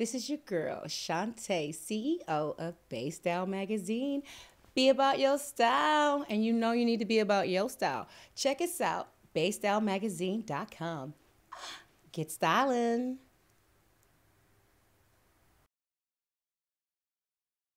This is your girl, Shonta, CEO of Bay Style Magazine. Be about your style, and you know you need to be about your style. Check us out, baystylemagazine.com. Get styling.